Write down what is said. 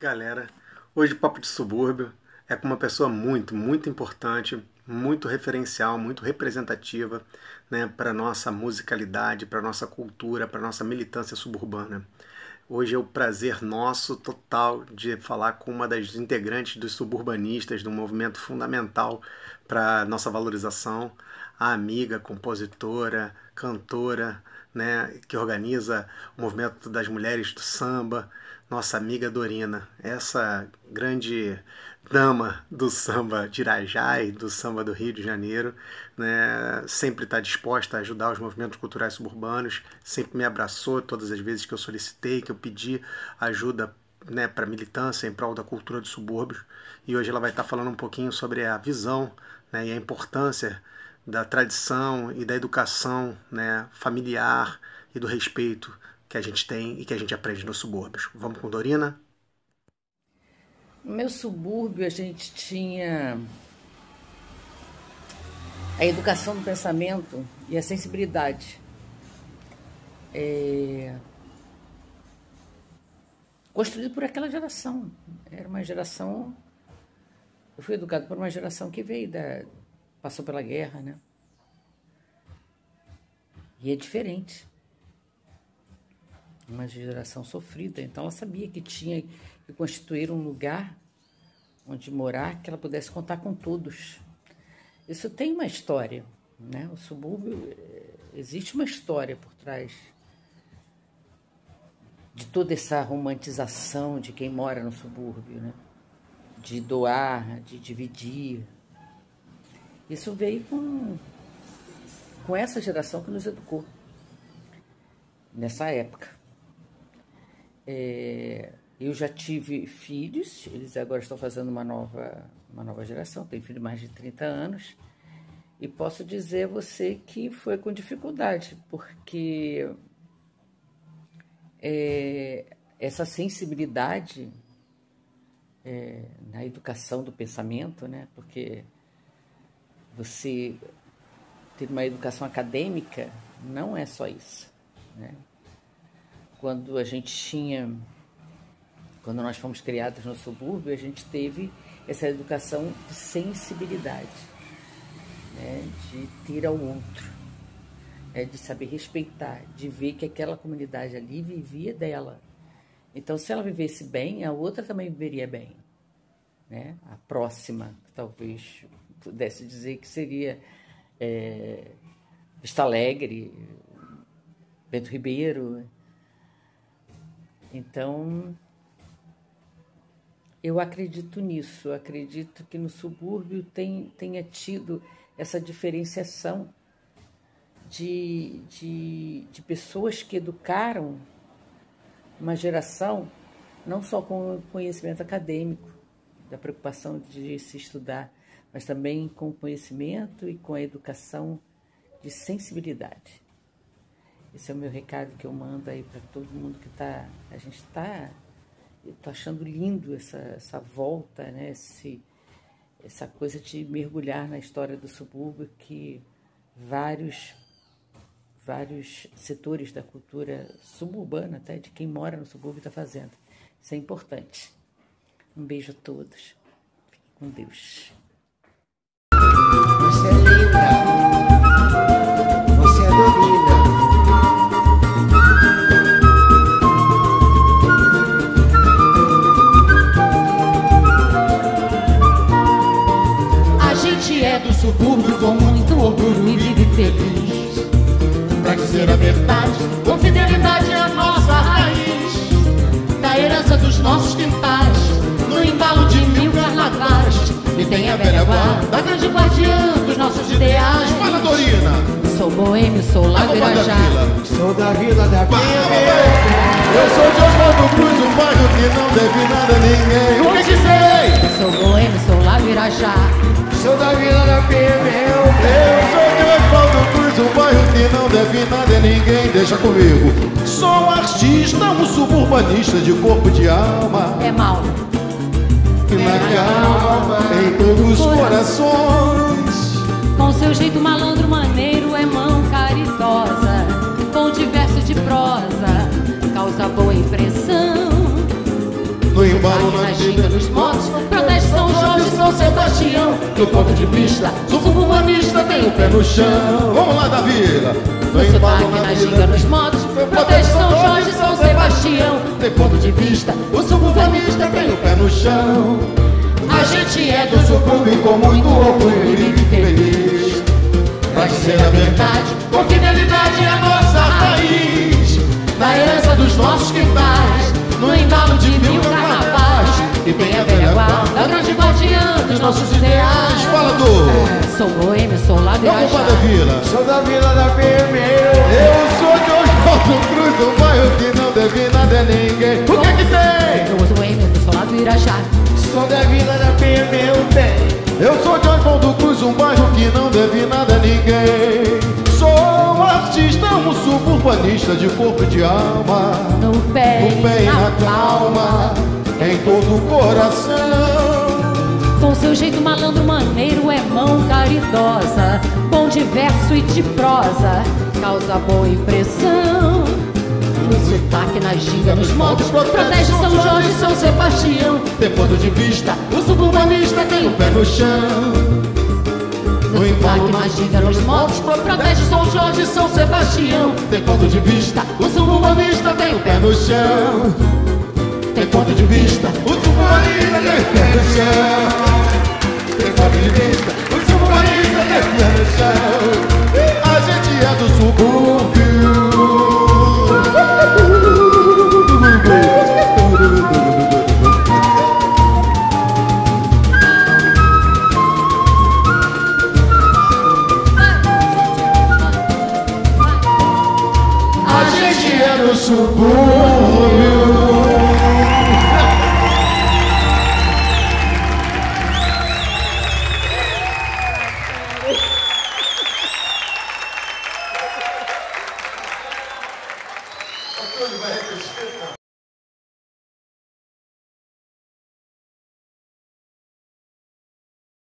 Galera, hoje Papo de Subúrbio é com uma pessoa muito, muito importante, muito referencial, muito representativa né, para a nossa musicalidade, para a nossa cultura, para a nossa militância suburbana. Hoje é o prazer nosso total de falar com uma das integrantes dos suburbanistas, de um movimento fundamental para nossa valorização, a amiga, compositora, cantora, né, que organiza o movimento das mulheres do samba, nossa amiga Dorina, essa grande dama do samba de Irajá e do samba do Rio de Janeiro, né, sempre está disposta a ajudar os movimentos culturais suburbanos, sempre me abraçou todas as vezes que eu solicitei, que eu pedi ajuda né, para militância em prol da cultura dos subúrbios. E hoje ela vai estar tá falando um pouquinho sobre a visão né, e a importância da tradição e da educação né, familiar e do respeito que a gente tem e que a gente aprende nos subúrbios. Vamos com Dorina? No meu subúrbio a gente tinha a educação do pensamento e a sensibilidade. É... Construído por aquela geração. Era uma geração. Eu fui educado por uma geração que veio da. Passou pela guerra, né? E é diferente uma geração sofrida. Então ela sabia que tinha que constituir um lugar onde morar que ela pudesse contar com todos. Isso tem uma história, né? O subúrbio eh, existe uma história por trás de toda essa romantização de quem mora no subúrbio, né? De doar, de dividir. Isso veio com com essa geração que nos educou nessa época. É, eu já tive filhos, eles agora estão fazendo uma nova, uma nova geração, tem filho de mais de 30 anos, e posso dizer a você que foi com dificuldade, porque é, essa sensibilidade é, na educação do pensamento, né? Porque você ter uma educação acadêmica não é só isso, né? quando a gente tinha, quando nós fomos criados no subúrbio, a gente teve essa educação de sensibilidade, né? de ter ao outro, né? de saber respeitar, de ver que aquela comunidade ali vivia dela. Então, se ela vivesse bem, a outra também viveria bem. Né? A próxima, talvez pudesse dizer que seria é, Vista Alegre, Bento Ribeiro, então, eu acredito nisso, eu acredito que no subúrbio tem, tenha tido essa diferenciação de, de, de pessoas que educaram uma geração não só com o conhecimento acadêmico, da preocupação de se estudar, mas também com conhecimento e com a educação de sensibilidade. Esse é o meu recado que eu mando aí para todo mundo que está. A gente está. Tô achando lindo essa, essa volta, né? Esse, essa coisa de mergulhar na história do subúrbio que vários vários setores da cultura suburbana, até de quem mora no subúrbio, está fazendo. Isso é importante. Um beijo a todos. Fiquem com Deus. Subúrbio com muito orgulho e vive feliz. Pra dizer a verdade, com fidelidade é a nossa raiz. Da herança dos nossos quintais, no embalo de mil carnavais. E tem a velha guarda, a grande guardiã dos nossos ideais. Fala, Dorina! Sou boêmio, sou lá. Sou da vila da Vila. Eu sou de Oswaldo Cruz, um bairro que não deve nada a ninguém. O que dizer? Sou boêmio, sou lá Virajá. Sou da vila da PM, eu sou de Oswaldo Cruz, um bairro que não deve nada a ninguém. Deixa comigo. Sou um artista, um suburbanista de corpo e de alma. É mal. Que na calma, em todos os corações. Com seu jeito malandro, maneiro, é mão caridosa. Com diverso de prosa, causa boa impressão. No embalo na nos montes Protege São Sebastião Do ponto de vista suburbonista tem o pé no chão. Vamos lá da vila. No sotaque na ginga nos montes Protege São Jorge, São Sebastião. Tem ponto de vista, o suburbonista tem o pé no chão. A gente é do subúrbio com muito orgulho e vive feliz. Vai dizer a verdade, com fidelidade é a nossa raiz. Da herança dos nossos quintais No embalo de mil carnavais E tem a velha guarda, a grande dos nossos ideais Fala do. Sou boêmio, sou lá de Vamos para a vila. Sou da vila da PM. Eu sou de Oswaldo Cruz, do bairro que não deve nada a ninguém. O que que tem? Eu sou boêmio, sou lá do Irajá Sou da vila da PM, eu tenho. Eu sou de Oswaldo Cruz, um bairro que não deve nada a ninguém. Sou um artista, um suburbanista de corpo e de alma. No pé, No pé e na calma, em todo o coração. Seu jeito malandro, maneiro, é mão caridosa Bom de verso e de prosa, causa boa impressão No sotaque, na ginga, nos modos Protege São Jorge e São Sebastião Tem ponto de vista, O suburbanista tem o pé no chão No sotaque, na ginga, nos modos Protege São Jorge e São Sebastião tem ponto de vista, O suburbanista tem o pé no chão. Tem ponto de vista, o submarino tem pé no chão. A gente é do subúrbio. A gente é do subúrbio.